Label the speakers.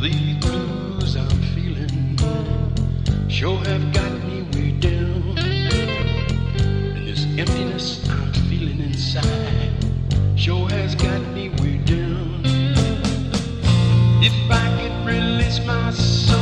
Speaker 1: These blues I'm feeling sure have got me way down. And this emptiness I'm feeling inside sure has got me way down. If I could release my soul.